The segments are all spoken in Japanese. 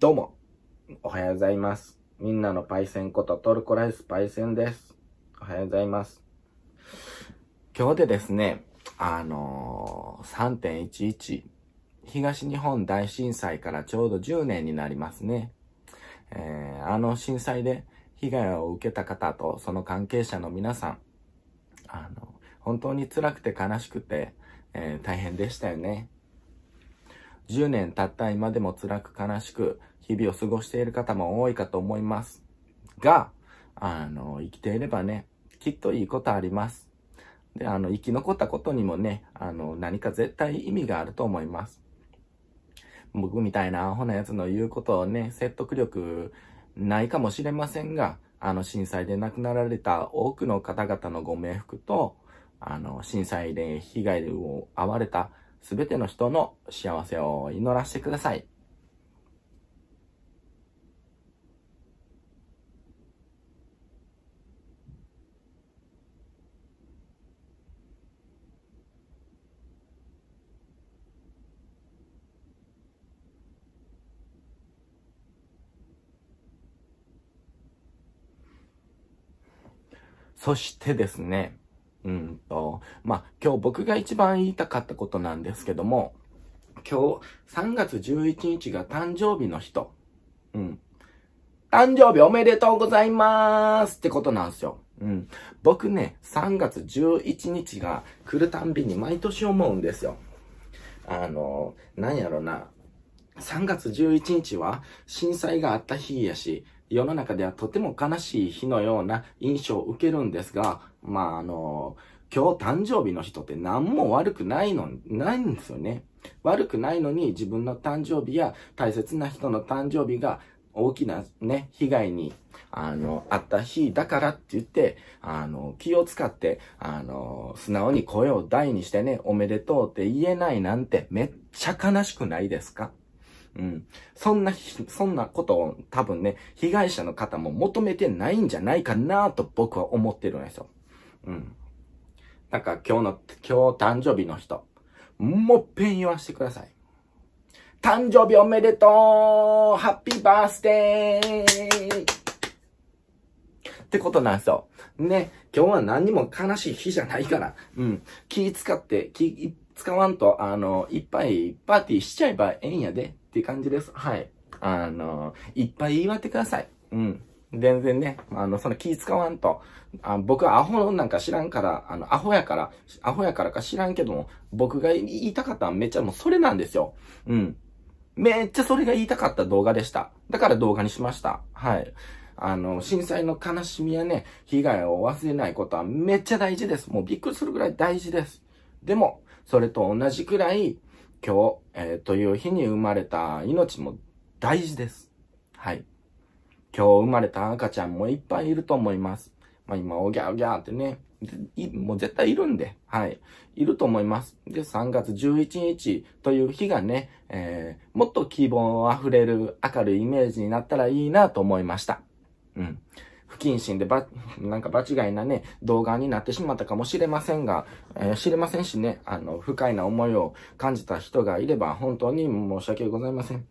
どうも、おはようございます。みんなのパイセンことトルコライスパイセンです。おはようございます。今日でですね、あのー、3.11東日本大震災からちょうど10年になりますね。えー、あの震災で被害を受けた方とその関係者の皆さん、あの、本当に辛くて悲しくて、えー大変でしたよね。10年経った今でも辛く悲しく日々を過ごしている方も多いかと思います。が、あの、生きていればね、きっといいことあります。で、あの、生き残ったことにもね、あの、何か絶対意味があると思います。僕みたいなアホなやつの言うことをね、説得力ないかもしれませんが、あの震災で亡くなられた多くの方々のご冥福と、あの震災で被害を遭われたすべての人の幸せを祈らせてください。そしてですね、うんと、まあ、今日僕が一番言いたかったことなんですけども、今日3月11日が誕生日の人、うん。誕生日おめでとうございますってことなんですよ。うん。僕ね、3月11日が来るたんびに毎年思うんですよ。あの、なんやろな。3月11日は震災があった日やし、世の中ではとても悲しい日のような印象を受けるんですが、まああの、今日誕生日の人って何も悪くないの、ないんですよね。悪くないのに自分の誕生日や大切な人の誕生日が大きなね、被害に、あの、あった日だからって言って、あの、気を使って、あの、素直に声を大にしてね、おめでとうって言えないなんてめっちゃ悲しくないですか？うん。そんなひ、そんなことを多分ね、被害者の方も求めてないんじゃないかなと僕は思ってるんですよ。うん。だか今日の、今日誕生日の人、もっぺん言わせてください。誕生日おめでとうハッピーバースデーってことなんですよ。ね、今日は何にも悲しい日じゃないから、うん。気使って、気使わんと、あの、いっぱいパーティーしちゃえばええんやで、っていう感じです。はい。あの、いっぱい祝ってください。うん。全然ね、あの、その気使わんと。あ僕はアホなんか知らんから、あの、アホやから、アホやからか知らんけども、僕が言いたかったのはめっちゃもうそれなんですよ。うん。めっちゃそれが言いたかった動画でした。だから動画にしました。はい。あの、震災の悲しみやね、被害を忘れないことはめっちゃ大事です。もうびっくりするぐらい大事です。でも、それと同じくらい、今日、えーという日に生まれた命も大事です。はい。今日生まれた赤ちゃんもいっぱいいると思います。まあ今、おぎゃおぎゃってね、もう絶対いるんで、はい。いると思います。で、3月11日という日がね、えー、もっと希望あふれる明るいイメージになったらいいなと思いました。うん。謹慎でば、なんか場違いなね、動画になってしまったかもしれませんが、えー知れませんしね、あの、不快な思いを感じた人がいれば、本当に申し訳ございません。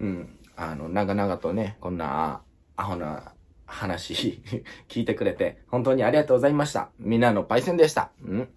うん。あの、長々とね、こんな、アホな話 聞いてくれて、本当にありがとうございました。みんなのパイセンでした。うん。